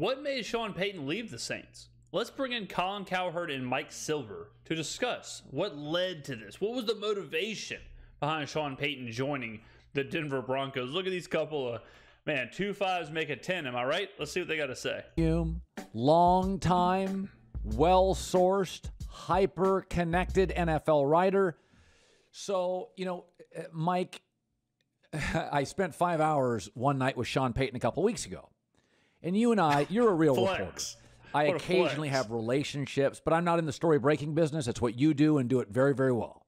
What made Sean Payton leave the Saints? Let's bring in Colin Cowherd and Mike Silver to discuss what led to this. What was the motivation behind Sean Payton joining the Denver Broncos? Look at these couple of man, two fives make a ten. Am I right? Let's see what they got to say. Long time, well sourced, hyper connected NFL writer. So, you know, Mike, I spent five hours one night with Sean Payton a couple weeks ago. And you and I, you're a real reporter. I What occasionally have relationships, but I'm not in the story breaking business. It's what you do and do it very, very well.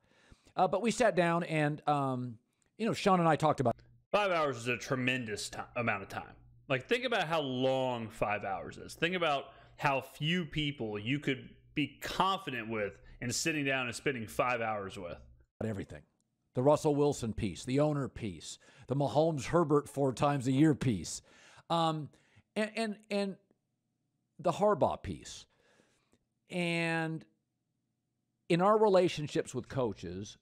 Uh, but we sat down and, um, you know, Sean and I talked about Five hours is a tremendous time, amount of time. Like, think about how long five hours is. Think about how few people you could be confident with in sitting down and spending five hours with. everything the Russell Wilson piece, the owner piece, the Mahomes Herbert four times a year piece, um, and, and, and the Harbaugh piece. And in our relationships with coaches,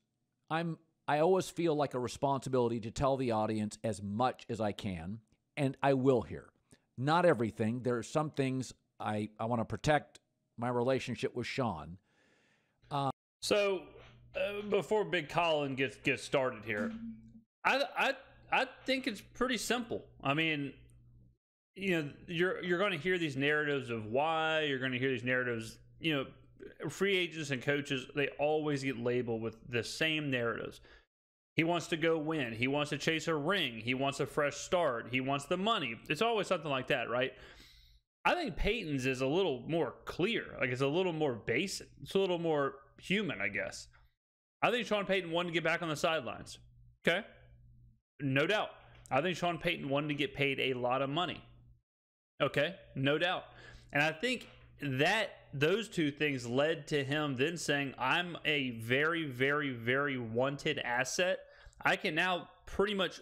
I'm I always feel like a responsibility to tell the audience as much as I can, and I will here. Not everything. There are some things I, I want to protect my relationship with Sean. Um, So, uh, before Big Colin gets gets started here, I I I think it's pretty simple. I mean, you know, you're you're going to hear these narratives of why you're going to hear these narratives. You know, free agents and coaches they always get labeled with the same narratives. He wants to go win. He wants to chase a ring. He wants a fresh start. He wants the money. It's always something like that, right? I think Payton's is a little more clear. Like it's a little more basic. It's a little more human, I guess. I think Sean Payton wanted to get back on the sidelines. Okay. No doubt. I think Sean Payton wanted to get paid a lot of money. Okay. No doubt. And I think that those two things led to him then saying, I'm a very, very, very wanted asset. I can now pretty much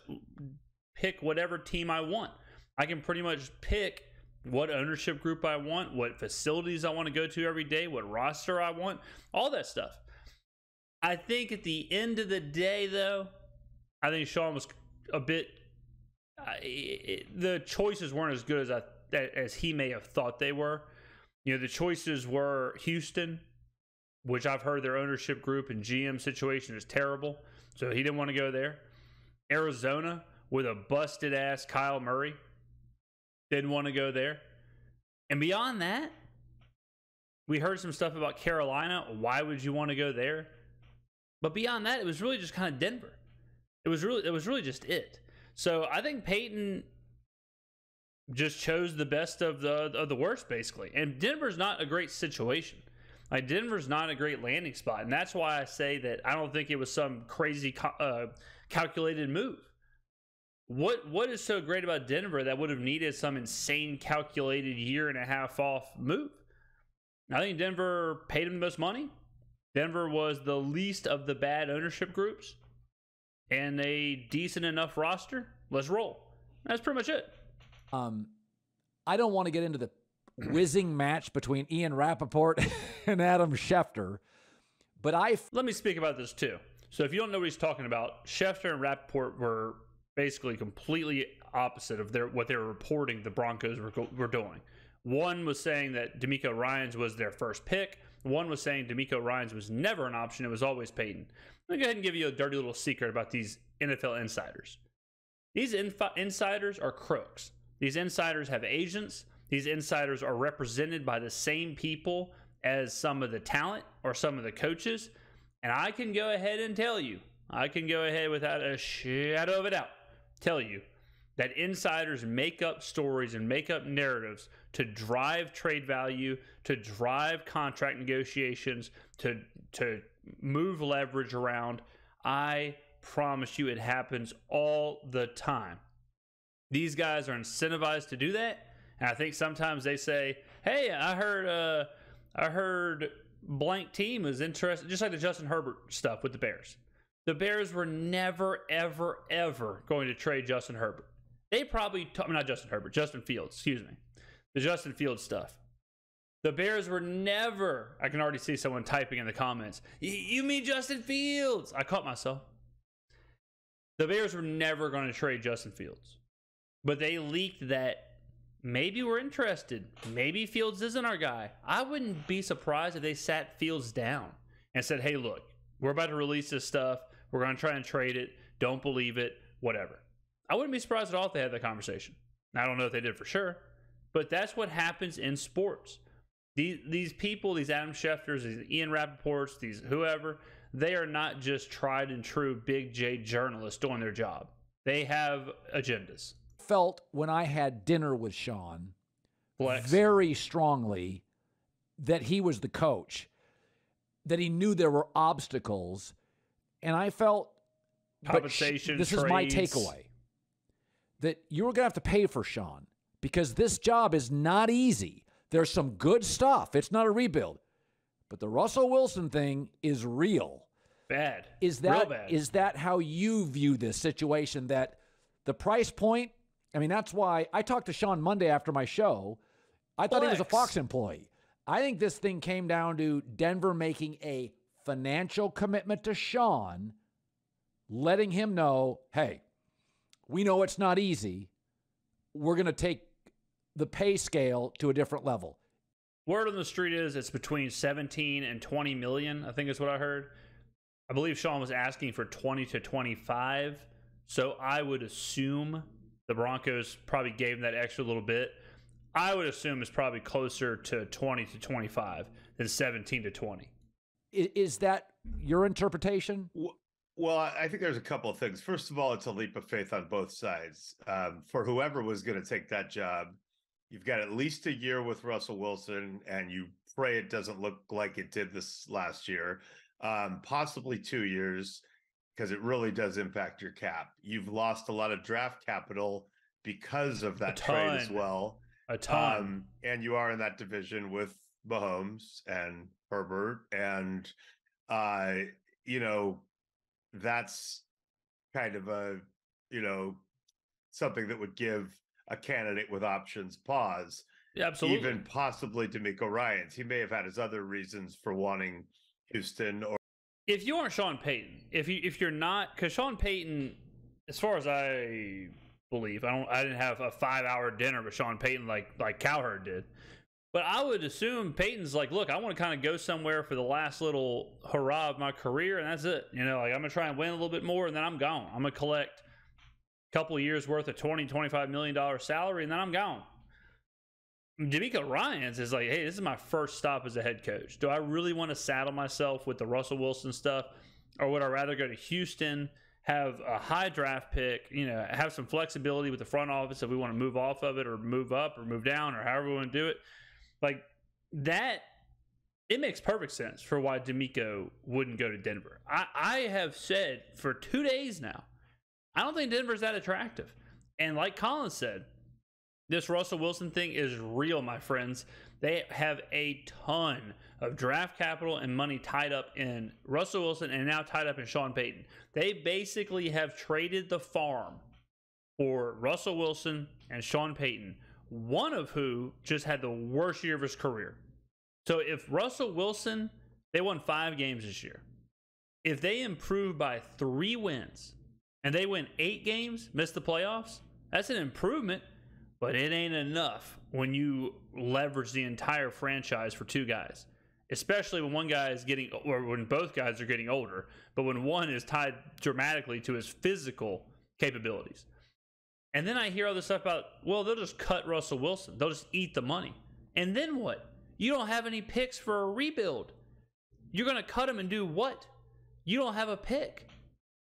pick whatever team I want. I can pretty much pick what ownership group I want, what facilities I want to go to every day, what roster I want, all that stuff. I think at the end of the day, though, I think Sean was a bit. It, the choices weren't as good as I as he may have thought they were. You know, the choices were Houston, which I've heard their ownership group and GM situation is terrible, so he didn't want to go there. Arizona with a busted ass Kyler Murray, didn't want to go there. And beyond that, we heard some stuff about Carolina. Why would you want to go there? But beyond that, it was really just kind of Denver. It was really it was really just it. So I think Payton just chose the best of the of the worst, basically. And Denver's not a great situation. Like Denver's not a great landing spot, and that's why I say that I don't think it was some crazy uh, calculated move. What what is so great about Denver that would have needed some insane calculated year and a half off move? I think Denver paid him the most money. Denver was the least of the bad ownership groups and a decent enough roster. Let's roll. That's pretty much it. Um, I don't want to get into the whizzing match between Ian Rapoport and Adam Schefter, but I f- Let me speak about this too. So, if you don't know what he's talking about, Schefter and Rapoport were basically completely opposite of their what they were reporting the Broncos were, were doing. One was saying that DeMeco Ryans was their first pick. One was saying DeMeco Ryans was never an option; it was always Payton. Let me go ahead and give you a dirty little secret about these NFL insiders. These infi- insiders are crooks. These insiders have agents. These insiders are represented by the same people as some of the talent or some of the coaches. And I can go ahead and tell you, I can go ahead without a shadow of a doubt, tell you that insiders make up stories and make up narratives to drive trade value, to drive contract negotiations, to to move leverage around. I promise you it happens all the time. These guys are incentivized to do that. And I think sometimes they say, "Hey, I heard uh I heard blank team is interested just like the Justin Herbert stuff with the Bears. The Bears were never ever ever going to trade Justin Herbert. They probably t- I mean, not Justin Herbert, Justin Fields, excuse me. The Justin Fields stuff. The Bears were never. I can already see someone typing in the comments. You mean Justin Fields? I caught myself. The Bears were never going to trade Justin Fields, but they leaked that maybe we're interested. Maybe Fields isn't our guy. I wouldn't be surprised if they sat Fields down and said, hey, look, we're about to release this stuff. We're going to try and trade it. Don't believe it, whatever. I wouldn't be surprised at all if they had that conversation. I don't know if they did for sure, but that's what happens in sports. These, these people, these Adam Schefters, these Ian Rapoports, these whoever, they are not just tried and true big J journalists doing their job. They have agendas. Felt when I had dinner with Sean Flex. very strongly that he was the coach, that he knew there were obstacles, and I felt but sh- Compensation, this is my takeaway that you were going to have to pay for Sean because this job is not easy. There's some good stuff. It's not a rebuild, but the Russell Wilson thing is real. Bad. Is Real that bad. is that how you view this situation? That the price point? I mean, that's why I talked to Sean Monday after my show. I thought he was a Fox employee. I think this thing came down to Denver making a financial commitment to Sean, letting him know, hey, we know it's not easy. We're going to take the pay scale to a different level. Word on the street is it's between 17 and 20 million, I think is what I heard. I believe Sean was asking for 20 to 25. So I would assume the Broncos probably gave him that extra little bit. I would assume it's probably closer to 20 to 25 than 17 to 20. Is that your interpretation? Well, I I think there's a couple of things. First of all, it's a leap of faith on both sides. Um, for whoever was going to take that job, you've got at least a year with Russell Wilson, and you pray it doesn't look like it did this last year. Um, possibly two years, because it really does impact your cap. You've lost a lot of draft capital because of that trade as well. A ton. Um, and you are in that division with Mahomes and Herbert, and uh, you know, that's kind of a you know something that would give a candidate with options pause. yeah, absolutely. Even possibly DeMeco Ryans. He may have had his other reasons for wanting Houston or if you aren't Sean Payton, if you if you're not, because Sean Payton, as far as I believe, I don't, I didn't have a five hour dinner with Sean Payton like like Cowherd did, but I would assume Payton's like, look, I want to kind of go somewhere for the last little hurrah of my career, and that's it. You know, like I'm gonna try and win a little bit more, and then I'm gone. I'm gonna collect a couple years worth of 20 25 million dollar salary, and then I'm gone. DeMeco Ryans is like, hey, this is my first stop as a head coach. Do I really want to saddle myself with the Russell Wilson stuff, or would I rather go to Houston, have a high draft pick, you know, have some flexibility with the front office if we want to move off of it, or move up, or move down, or however we want to do it? Like that, it makes perfect sense for why DeMeco wouldn't go to Denver. I, I have said for two days now, I don't think Denver's that attractive. And like Colin said, this Russell Wilson thing is real, my friends. They have a ton of draft capital and money tied up in Russell Wilson and now tied up in Sean Payton. They basically have traded the farm for Russell Wilson and Sean Payton, one of who just had the worst year of his career. So if Russell Wilson, they won five games this year. If they improve by three wins and they win eight games, miss the playoffs, that's an improvement but it ain't enough when you leverage the entire franchise for two guys, especially when one guy is getting, or when both guys are getting older, but when one is tied dramatically to his physical capabilities. And then I hear all this stuff about, well, they'll just cut Russell Wilson, they'll just eat the money. And then what? You don't have any picks for a rebuild. You're going to cut him and do what? You don't have a pick.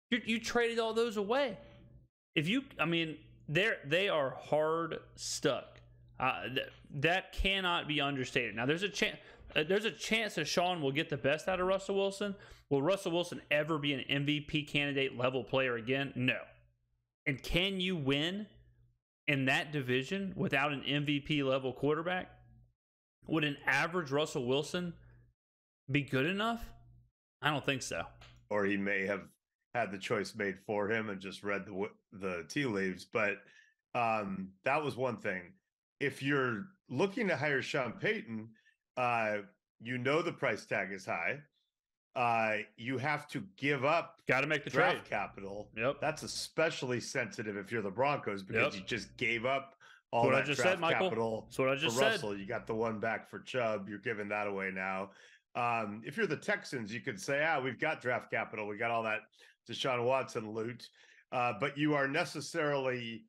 You, you traded all those away. If you, I mean, they're they are hard stuck. Uh, th- that cannot be understated. Now, there's a chance. Uh, there's a chance that Sean will get the best out of Russell Wilson. Will Russell Wilson ever be an MVP candidate level player again? No. And can you win in that division without an MVP level quarterback? Would an average Russell Wilson be good enough? I don't think so. or he may have had the choice made for him and just read the the tea leaves. But um, that was one thing. If you're looking to hire Sean Payton, uh, you know the price tag is high. Uh, you have to give up Got to make the draft trade. capital. Yep. That's especially sensitive if you're the Broncos because Yep. you just gave up all what that I just draft said, Michael. capital That's what I just for said. Russell. You got the one back for Chubb. You're giving that away now. Um, if you're the Texans, you could say, ah, we've got draft capital. We got all that Deshaun Watson loot. Uh, but you are necessarily,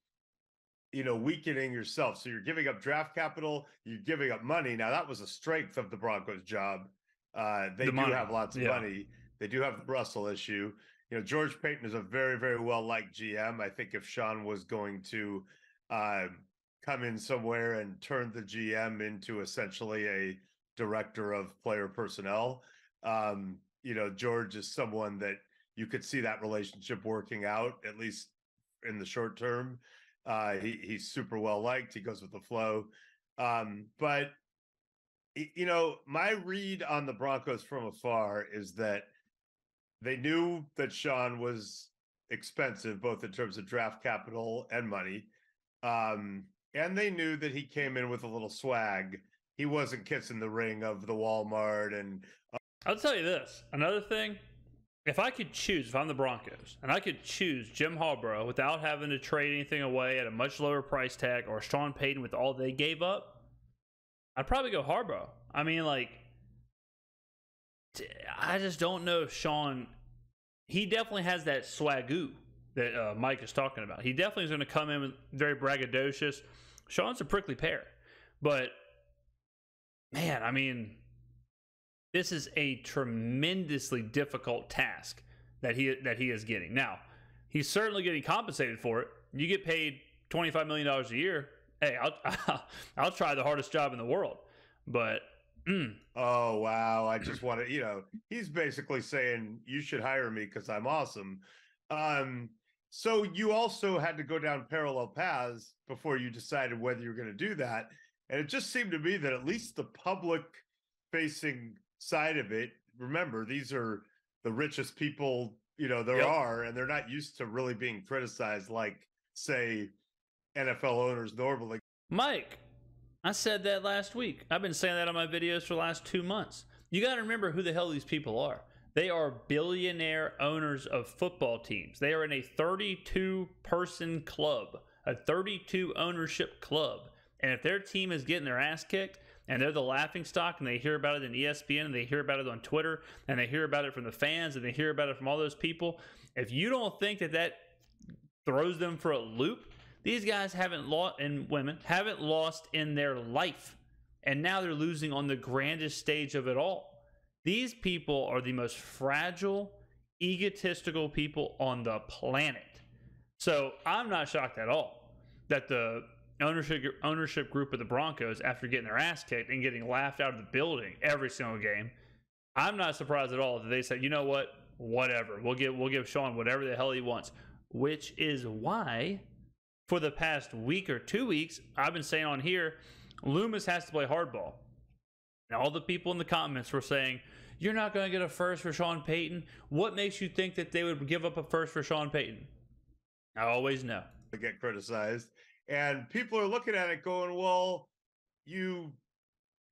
you know, weakening yourself. So you're giving up draft capital, you're giving up money. Now, that was a strength of the Broncos' job. Uh, they The do money. have lots of Yeah. money. They do have the Russell issue. You know, George Paton is a very, very well liked GM. I think if Sean was going to uh, come in somewhere and turn the GM into essentially a director of player personnel, um, you know, George is someone that you could see that relationship working out at least in the short term. Uh, he, he's super well liked. He goes with the flow. Um, but you know, my read on the Broncos from afar is that they knew that Sean was expensive, both in terms of draft capital and money. Um, and they knew that he came in with a little swag. He wasn't kissing the ring of the Walmart and I'll tell you this. Another thing, if I could choose, if I'm the Broncos, and I could choose Jim Harbaugh without having to trade anything away at a much lower price tag, or Sean Payton with all they gave up, I'd probably go Harbaugh. I mean, like, I just don't know if Sean. He definitely has that swagoo that uh, Mike is talking about. He definitely is going to come in very braggadocious. Sean's a prickly pear, but man, I mean, this is a tremendously difficult task that he that he is getting. Now, he's certainly getting compensated for it. You get paid twenty five million dollars a year. Hey, I'll I'll try the hardest job in the world, but mm, Oh wow! I just want to, you know, he's basically saying you should hire me because I'm awesome. Um, so you also had to go down parallel paths before you decided whether you're going to do that, and it just seemed to me that at least the public-facing side of it. Remember, these are the richest people you know there Yep. are, and they're not used to really being criticized like, say, NFL owners normally. Mike, I said that last week. I've been saying that on my videos for the last two months. You got to remember who the hell these people are. They are billionaire owners of football teams. They are in a 32 person club, a 32 ownership club. And if their team is getting their ass kicked and they're the laughing stock and they hear about it in ESPN and they hear about it on Twitter and they hear about it from the fans and they hear about it from all those people, if you don't think that that throws them for a loop, these guys haven't lost, and women haven't lost in their life. And now they're losing on the grandest stage of it all. These people are the most fragile, egotistical people on the planet. So I'm not shocked at all that the ownership ownership group of the Broncos, after getting their ass kicked and getting laughed out of the building every single game, I'm not surprised at all that they said, you know what, whatever, we'll give we'll give Sean whatever the hell he wants. Which is why, for the past week or two weeks, I've been saying on here, Loomis has to play hardball. And all the people in the comments were saying, You're not going to get a first for Sean Payton. What makes you think that they would give up a first for Sean Payton? I always know. to get criticized. And people are looking at it going, well, you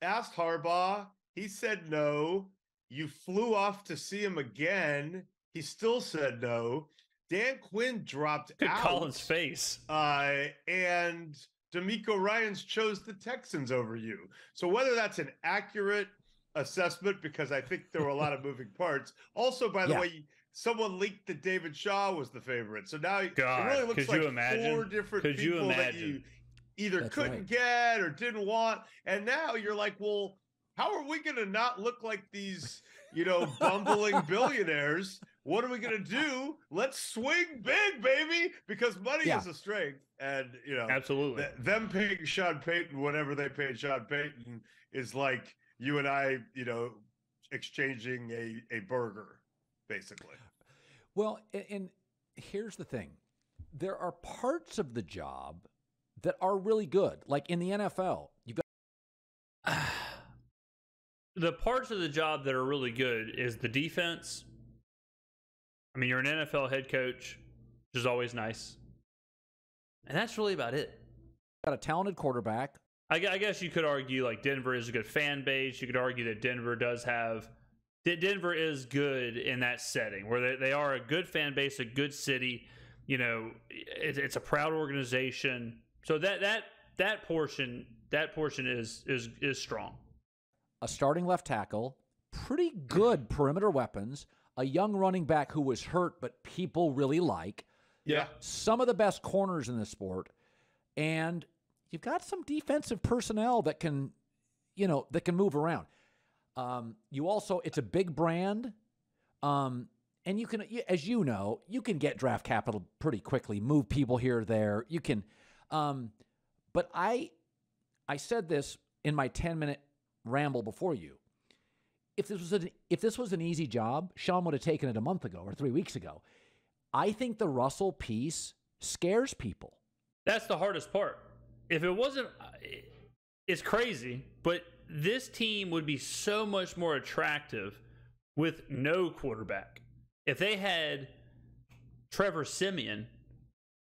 asked Harbaugh. He said no. You flew off to see him again. He still said no. Dan Quinn dropped at out. Colin's face. Uh, and DeMeco Ryans chose the Texans over you. So whether that's an accurate assessment, because I think there were a lot of moving parts. Also, by the Yeah. way, someone leaked that David Shaw was the favorite. So now God, it really looks could like you imagine? four different Could you people that you either That's couldn't right. get or didn't want. And now you're like, well, how are we going to not look like these, you know, bumbling billionaires? What are we going to do? Let's swing big, baby, because money Yeah. is a strength. And, you know, Absolutely. th- them paying Sean Payton, whatever they paid Sean Payton, is like you and I, you know, exchanging a, a burger, basically. Well, and here's the thing there are parts of the job that are really good. Like in the NFL, you've got the parts of the job that are really good is the defense. I mean, you're an NFL head coach, which is always nice. And that's really about it. got a talented quarterback. I, I guess you could argue like Denver is a good fan base. You could argue that Denver does have Denver is good in that setting where they, they are a good fan base, a good city. You know, it, it's a proud organization. So that that that portion that portion is is is strong. A starting left tackle, pretty good perimeter weapons, a young running back who was hurt but people really like. Yeah. Some of the best corners in the sport and you've got some defensive personnel that can you know, that can move around. Um, you also it's a big brand. Um, and you can as you know, you can get draft capital pretty quickly, move people here or there. You can um, but I I said this in my 10 minute ramble before you. If this was an if this was an easy job, Sean would have taken it a month ago or 3 weeks ago. I think the Russell piece scares people. That's the hardest part. If it wasn't it's crazy, but this team would be so much more attractive with no quarterback. If they had Trevor Siemian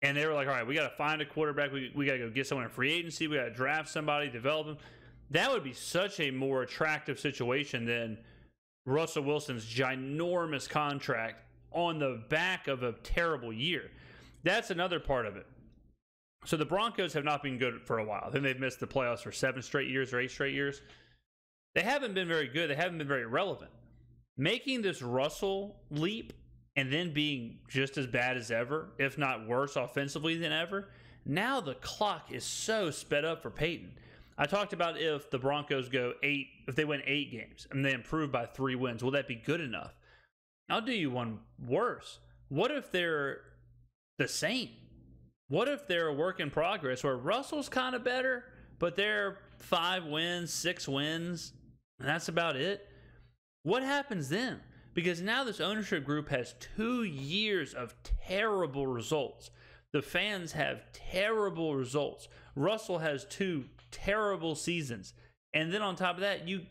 and they were like, all right, we got to find a quarterback. We, we got to go get someone in free agency. We got to draft somebody, develop them. That would be such a more attractive situation than Russell Wilson's ginormous contract on the back of a terrible year. That's another part of it. So the Broncos have not been good for a while. Then they've missed the playoffs for seven straight years or eight straight years. They haven't been very good. They haven't been very relevant. Making this Russell leap and then being just as bad as ever, if not worse offensively than ever, now the clock is so sped up for Payton. I talked about if the Broncos go eight, if they win eight games and they improve by three wins, will that be good enough? I'll do you one worse. What if they're the same? What if they're a work in progress where Russell's kind of better, but they're five wins, six wins, and that's about it? What happens then? because now this ownership group has two years of terrible results. The fans have terrible results. Russell has two terrible seasons. And then on top of that, you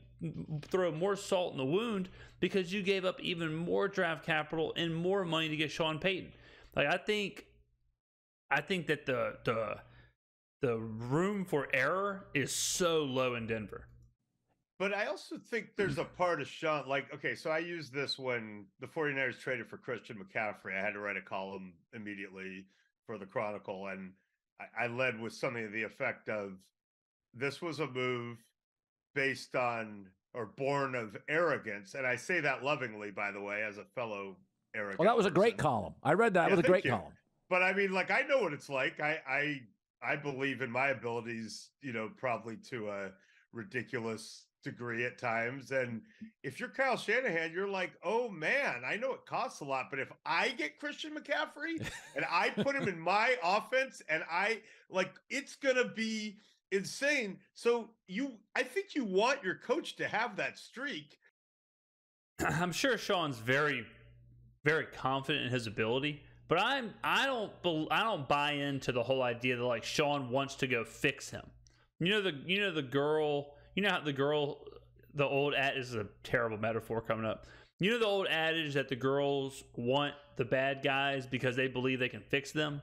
throw more salt in the wound because you gave up even more draft capital and more money to get Sean Payton. Like I think I think that the the the room for error is so low in Denver. But I also think there's a part of Sean, like, okay, so I used this when the 49ers traded for Christian McCaffrey. I had to write a column immediately for the Chronicle, and I, I led with something to the effect of this was a move based on or born of arrogance. And I say that lovingly, by the way, as a fellow arrogant. Well, that was a great column. I read that. Yeah, it was a great you. column. But I mean, like, I know what it's like. I, I, I believe in my abilities, you know, probably to a ridiculous degree at times. And if you're Kyle Shanahan, you're like, oh man, I know it costs a lot, but if I get Christian McCaffrey and I put him in my offense and I like it's gonna be insane. So you I think you want your coach to have that streak. I'm sure Sean's very, very confident in his ability. But I'm I don't I don't buy into the whole idea that like Sean wants to go fix him. You know the you know the girl you know how the girl, the old ad is a terrible metaphor coming up. You know the old adage that the girls want the bad guys because they believe they can fix them.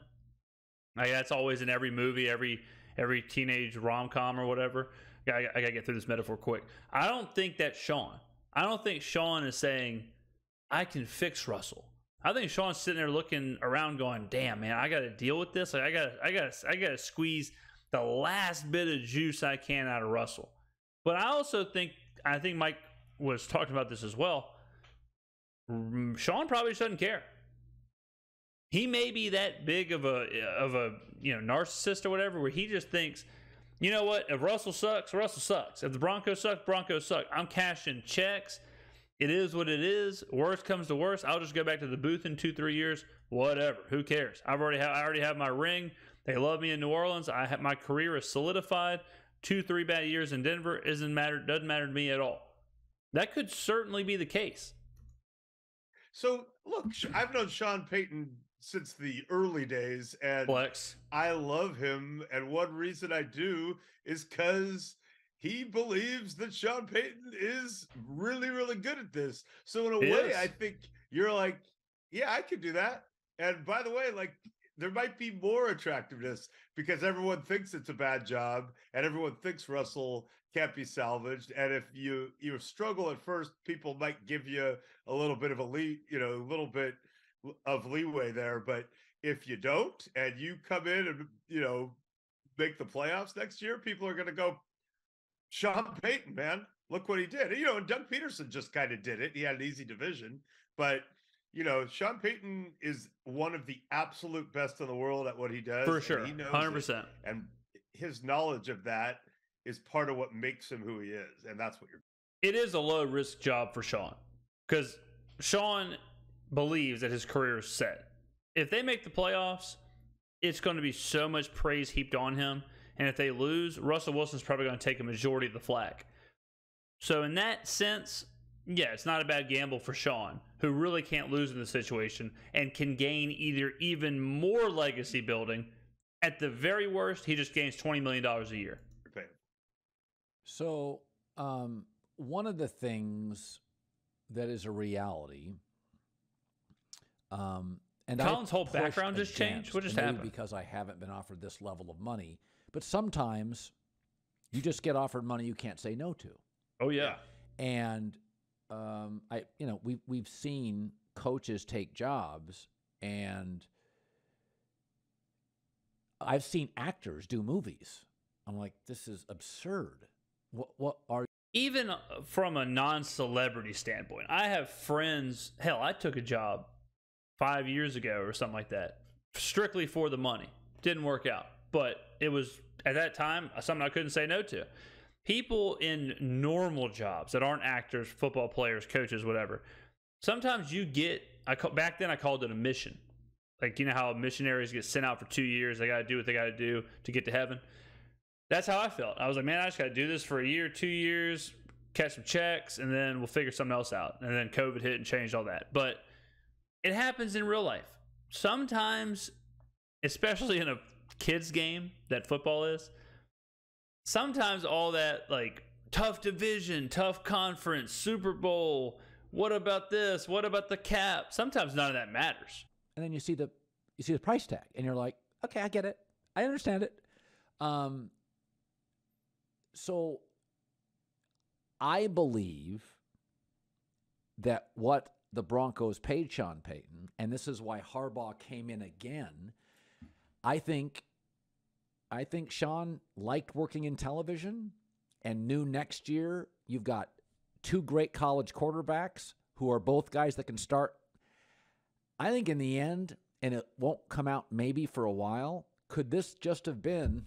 Like that's always in every movie, every every teenage rom com or whatever. I, I gotta get through this metaphor quick. I don't think that's Sean. I don't think Sean is saying I can fix Russell. I think Sean's sitting there looking around, going, "Damn, man, I got to deal with this. Like, I got, I got, I got to squeeze the last bit of juice I can out of Russell." But I also think I think Mike was talking about this as well. Mm, Sean probably doesn't care. He may be that big of a of a you know narcissist or whatever, where he just thinks, you know what? If Russell sucks, Russell sucks. If the Broncos suck, Broncos suck. I'm cashing checks. It is what it is. Worst comes to worst, I'll just go back to the booth in two, three years. Whatever. Who cares? I've already have I already have my ring. They love me in New Orleans. I have my career is solidified two, three bad years in Denver isn't matter doesn't matter to me at all. That could certainly be the case. So look, I've known Sean Payton since the early days, and Flex. I love him. And one reason I do is because he believes that Sean Payton is really, really good at this. So in a he way, is. I think you're like, yeah, I could do that. And by the way, like there might be more attractiveness because everyone thinks it's a bad job and everyone thinks Russell can't be salvaged. And if you you struggle at first, people might give you a little bit of a lead, you know, a little bit of leeway there. But if you don't and you come in and you know make the playoffs next year, people are going to go, Sean Payton, man, look what he did. You know, and Doug Pederson just kind of did it. He had an easy division, but you know, Sean Payton is one of the absolute best in the world at what he does. For sure, he knows hundred percent. And his knowledge of that is part of what makes him who he is, and that's what you're. It is a low risk job for Sean because Sean believes that his career is set. If they make the playoffs, it's going to be so much praise heaped on him. And if they lose, Russell Wilson's probably going to take a majority of the flack. So, in that sense, yeah, it's not a bad gamble for Sean, who really can't lose in the situation and can gain either even more legacy building. At the very worst, he just gains $20 million a year. Okay. So, um, one of the things that is a reality, um, and Colin's whole background just changed. What just happened? Because I haven't been offered this level of money, but sometimes you just get offered money you can't say no to. Oh yeah, and um, I, you know, we we've seen coaches take jobs, and I've seen actors do movies. I'm like, this is absurd. What what are even uh, from a non-celebrity standpoint? I have friends. Hell, I took a job five years ago or something like that, strictly for the money. Didn't work out, but it was at that time something I couldn't say no to. People in normal jobs that aren't actors, football players, coaches, whatever. Sometimes you get. I call, back then I called it a mission. Like you know how missionaries get sent out for two years, they got to do what they got to do to get to heaven. That's how I felt. I was like, man, I just got to do this for a year, two years, catch some checks, and then we'll figure something else out. And then COVID hit and changed all that. But it happens in real life. Sometimes, especially in a kids game that football is, sometimes all that like tough division, tough conference, Super Bowl, what about this? What about the cap? Sometimes none of that matters. And then you see the you see the price tag and you're like, "Okay, I get it. I understand it." Um so I believe that what the Broncos paid Sean Payton, and this is why Harbaugh came in again. I think I think Sean liked working in television and knew next year you've got two great college quarterbacks who are both guys that can start. I think in the end, and it won't come out maybe for a while, could this just have been,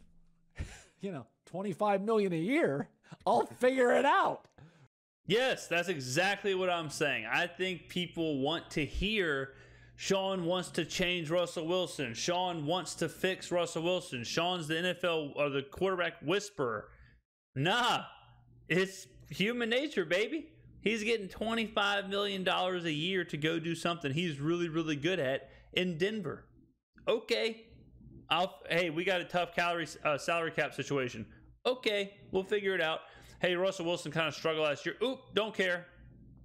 you know, 25 million a year? I'll figure it out. Yes, that's exactly what I'm saying. I think people want to hear Sean wants to change Russell Wilson. Sean wants to fix Russell Wilson. Sean's the NFL or the quarterback whisperer. Nah, it's human nature, baby. He's getting $25 million a year to go do something he's really, really good at in Denver. Okay. I'll, hey, we got a tough calorie, uh, salary cap situation. Okay, we'll figure it out hey, Russell Wilson kind of struggled last year. Oop, don't care.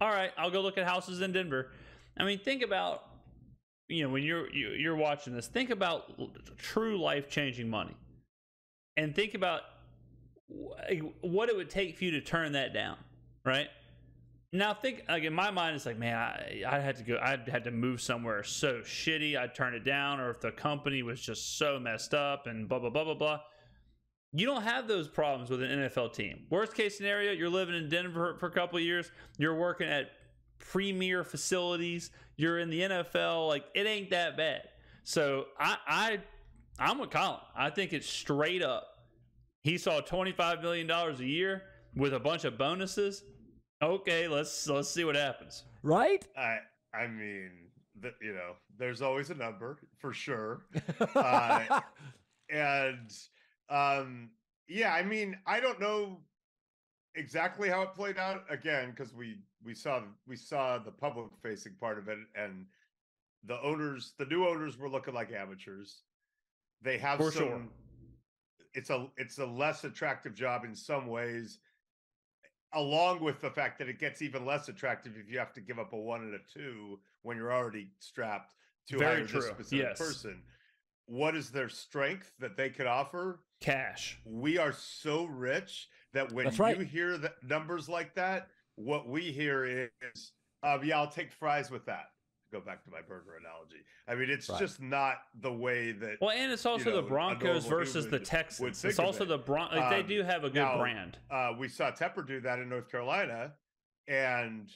All right, I'll go look at houses in Denver. I mean, think about you know when you're you're watching this. Think about true life changing money, and think about what it would take for you to turn that down, right? Now think like in my mind, it's like, man, I, I had to go. I had to move somewhere so shitty. I'd turn it down, or if the company was just so messed up and blah blah blah blah blah. You don't have those problems with an NFL team. Worst case scenario, you're living in Denver for a couple years. You're working at premier facilities. You're in the NFL. Like it ain't that bad. So I, I I'm with Colin. I think it's straight up. He saw 25 million dollars a year with a bunch of bonuses. Okay, let's let's see what happens. Right? I I mean, the, you know, there's always a number for sure, uh, and um, yeah, I mean, I don't know exactly how it played out again because we we saw we saw the public facing part of it and the owners the new owners were looking like amateurs they have For some sure. it's a it's a less attractive job in some ways along with the fact that it gets even less attractive if you have to give up a one and a two when you're already strapped to Very hire true. this specific Yes. person what is their strength that they could offer Cash. we are so rich that when That's you hear the numbers like that, what we hear is, um, yeah, I'll take fries with that. Go back to my burger analogy. I mean, it's Right. just not the way that. Well, and it's also know, the Broncos versus the Texans. It's also it. the Bron. Like, they Um, do have a good now, brand. Uh, we saw Tepper do that in North Carolina, and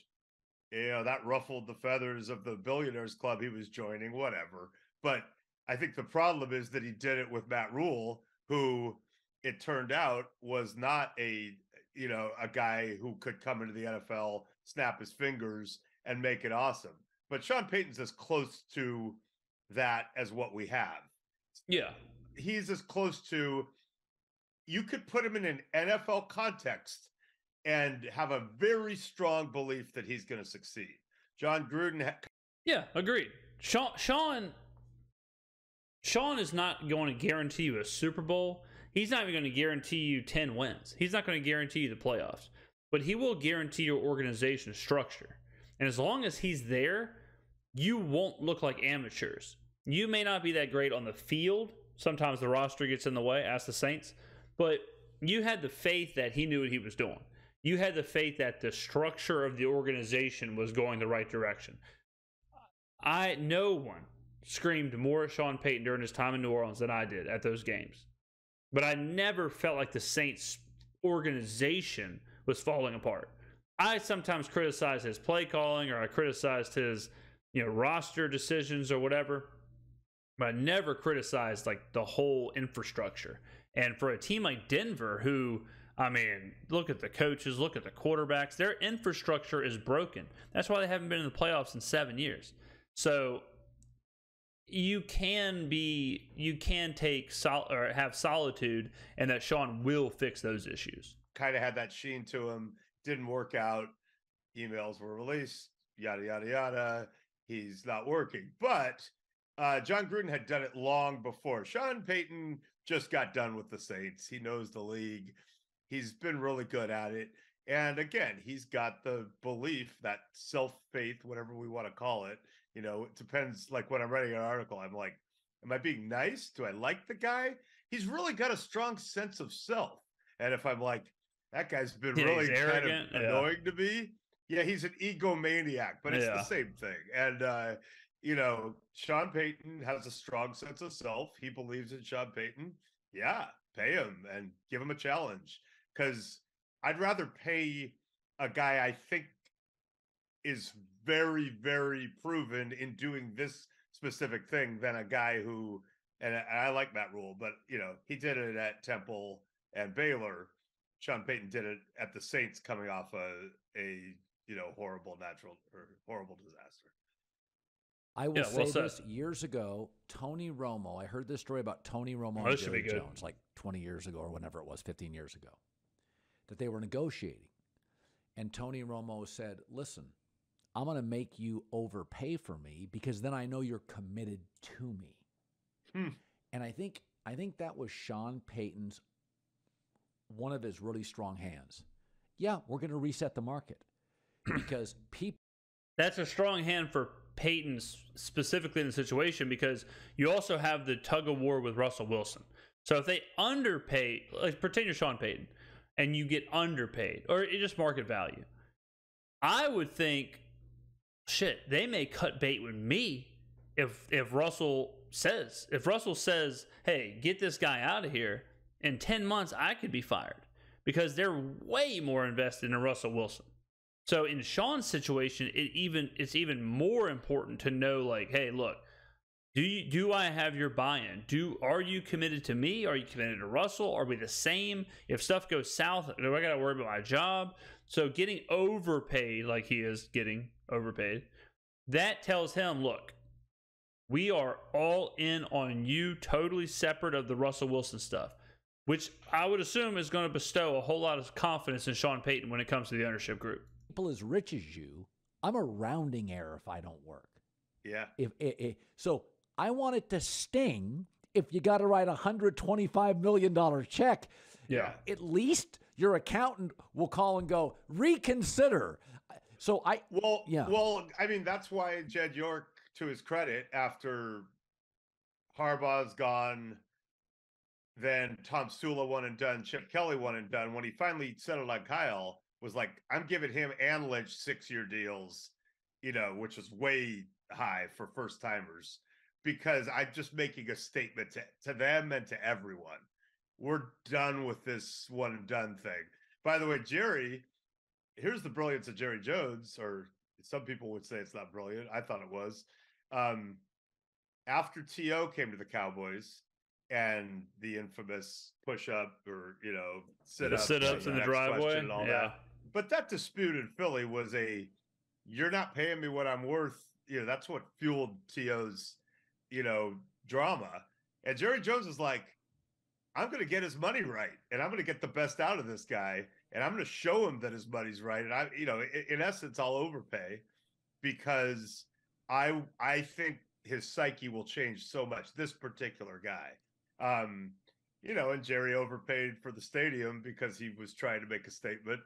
you know that ruffled the feathers of the billionaires club he was joining. Whatever, but I think the problem is that he did it with Matt Rhule, who it turned out was not a you know a guy who could come into the NFL, snap his fingers, and make it awesome. But Sean Payton's as close to that as what we have Yeah. he's as close to you could put him in an NFL context and have a very strong belief that he's going to succeed. Jon Gruden ha- Yeah, agreed. Sean Sean Sean is not going to guarantee you a Super Bowl. He's not even going to guarantee you 10 wins. He's not going to guarantee you the playoffs. But he will guarantee your organization structure. And as long as he's there, you won't look like amateurs. You may not be that great on the field. Sometimes the roster gets in the way, ask the Saints. But you had the faith that he knew what he was doing. You had the faith that the structure of the organization was going the right direction. I no one screamed more Sean Payton during his time in New Orleans than I did at those games. But I never felt like the Saints organization was falling apart. I sometimes criticize his play calling or I criticized his, you know, roster decisions or whatever. But I never criticized like the whole infrastructure. And for a team like Denver, who I mean, look at the coaches, look at the quarterbacks. Their infrastructure is broken. That's why they haven't been in the playoffs in seven years. So you can be, you can take sol- or have solitude, and that Sean will fix those issues. kind of had that sheen to him. Didn't work out. Emails were released. Yada yada yada. He's not working. But uh, Jon Gruden had done it long before. Sean Payton just got done with the Saints. He knows the league. He's been really good at it. And again, he's got the belief, that self faith, whatever we want to call it. You know, it depends. Like when I'm writing an article, I'm like, am I being nice? Do I like the guy? He's really got a strong sense of self. And if I'm like, that guy's been Yeah, really kind of arrogant, yeah. annoying to me. Yeah, he's an egomaniac, but it's Yeah. the same thing. And uh, you know, Sean Payton has a strong sense of self. He believes in Sean Payton. Yeah, pay him and give him a challenge. Because I'd rather pay a guy I think is very, very proven in doing this specific thing than a guy who and I, I like Matt Rhule, but you know, he did it at Temple and Baylor. Sean Payton did it at the Saints coming off a a you know horrible natural or horrible disaster. I will Yeah, say well this years ago, Tony Romo. I heard this story about Tony Romo Oh, and this should be Jerry. Jones like 20 years ago or whenever it was, 15 years ago, that they were negotiating. And Tony Romo said, Listen, I'm going to make you overpay for me because then I know you're committed to me. Hmm. And I think I think that was Sean Payton's one of his really strong hands. Yeah, we're going to reset the market because people That's a strong hand for Payton s- specifically in the situation because you also have the tug of war with Russell Wilson. So if they underpay, like pretend you're Sean Payton, and you get underpaid or just market value, I would think, shit, they may cut bait with me if if Russell says if Russell says, hey, get this guy out of here in ten months, I could be fired because they're way more invested in Russell Wilson. So in Sean's situation, it even it's even more important to know like, hey, look, do you do I have your buy-in? Do are you committed to me? Are you committed to Russell? Are we the same? If stuff goes south, do I got to worry about my job? So getting overpaid like he is getting overpaid, that tells him, look, we are all in on you, totally separate of the Russell Wilson stuff, which I would assume is going to bestow a whole lot of confidence in Sean Payton when it comes to the ownership group. People as rich as you, I'm a rounding error if I don't work. Yeah. If it, it, so, I want it to sting if you got to write a hundred twenty-five million dollar check. Yeah. At least your accountant will call and go reconsider. So I Well, Yeah. Well, I mean, that's why Jed York, to his credit, after Harbaugh's gone, then Tomsula one and done, Chip Kelly one and done. When he finally settled on Kyle, was like, I'm giving him and Lynch six year deals. you know, which is way high for first timers because I'm just making a statement to, to them and to everyone. We're done with this one and done thing. By the way, Jerry, here's the brilliance of Jerry Jones, or some people would say it's not brilliant. I thought it was. Um, after T.O. came to the Cowboys and the infamous push up or, you know, sit ups, sit ups in the driveway. And all yeah. that. But that dispute in Philly was a you're not paying me what I'm worth. You know, that's what fueled T.O.'s, you know, drama. And Jerry Jones is like, I'm going to get his money right and I'm going to get the best out of this guy and I'm going to show him that his money's right. And I, you know, in, in essence, I'll overpay because I, I think his psyche will change so much. This particular guy, um, you know, and Jerry overpaid for the stadium because he was trying to make a statement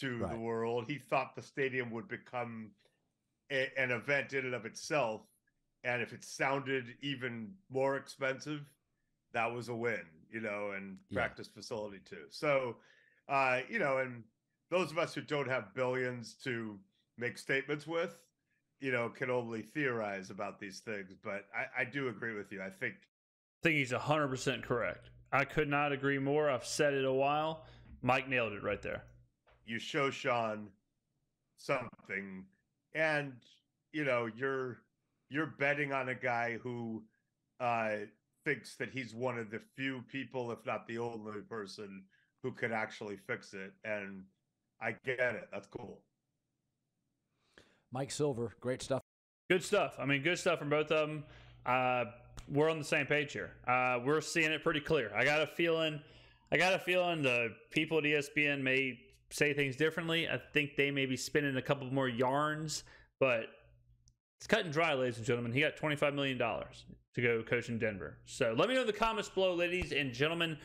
to right. the world. He thought the stadium would become a, an event in and of itself. And if it sounded even more expensive, that was a win, you know, and yeah. practice facility too. So, uh, you know, and those of us who don't have billions to make statements with, you know, can only theorize about these things. But I, I do agree with you. I think I think he's hundred percent correct. I could not agree more. I've said it a while. Mike nailed it right there you show Sean something, and you know you're you're betting on a guy who uh, thinks that he's one of the few people, if not the only person, who could actually fix it. And I get it. That's cool. Mike Silver, great stuff. Good stuff. I mean, good stuff from both of them. Uh, we're on the same page here. Uh, we're seeing it pretty clear. I got a feeling. I got a feeling the people at ESPN may say things differently. I think they may be spinning a couple more yarns, but it's cut and dry, ladies and gentlemen. He got $25 million to go coach in Denver. So let me know in the comments below, ladies and gentlemen,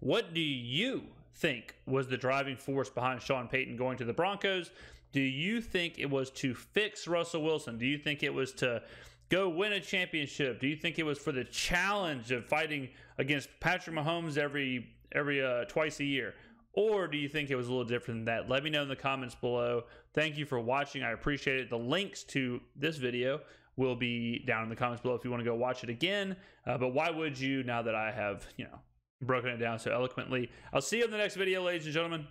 what do you think was the driving force behind Sean Payton going to the Broncos? Do you think it was to fix Russell Wilson? Do you think it was to go win a championship? Do you think it was for the challenge of fighting against Patrick Mahomes every every uh, twice a year? Or do you think it was a little different than that? Let me know in the comments below. Thank you for watching. I appreciate it. The links to this video will be down in the comments below if you want to go watch it again. Uh, but why would you now that I have, you know, broken it down so eloquently? I'll see you in the next video, ladies and gentlemen.